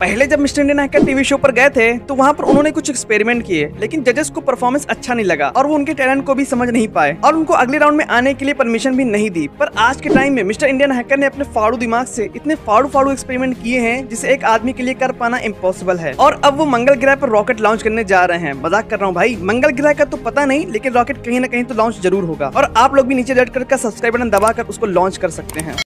पहले जब mister Indian hacker TV show पर गए थे तो वहाँ पर उन्होंने कुछ एक्सपेरिमेंट किए, लेकिन जजेस को परफॉर्मेंस अच्छा नहीं लगा और वो उनके टैलेंट को भी समझ नहीं पाए और उनको अगले राउंड में आने के लिए परमिशन भी नहीं दी। पर आज के टाइम में मिस्टर इंडियन हैकर ने अपने फाड़ू दिमाग से इतने फाड़ू फाड़ू एक्सपेरिमेंट किए हैं, जिसे एक आदमी के लिए कर पाना इम्पॉसिबल है। और अब वो मंगल ग्रह पर रॉकेट लॉन्च करने जा रहे हैं। मज़ाक कर रहा हूँ भाई, मंगल ग्रह का तो पता नहीं, लेकिन रॉकेट कहीं ना कहीं तो लॉन्च ज़रूर होगा। और आप लोग भी नीचे रेड कर सब्सक्राइब बटन दबाकर उसको लॉन्च कर सकते हैं।